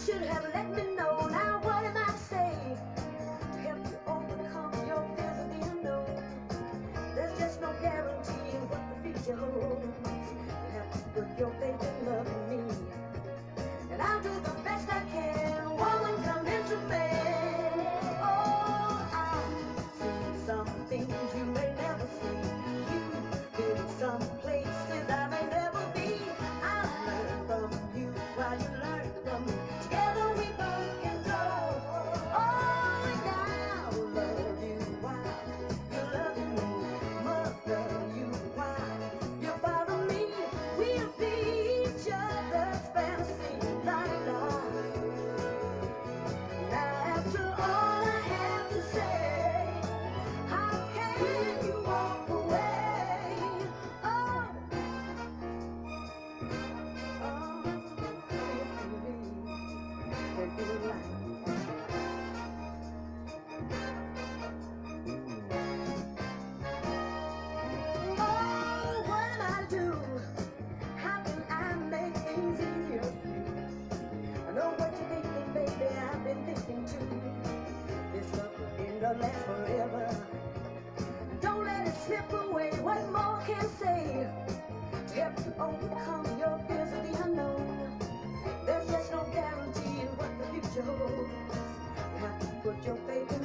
should have let me love forever. Don't let it slip away. What more can say? To help you overcome your fears of the unknown. There's just no guarantee in what the future holds. You have to put your faith in.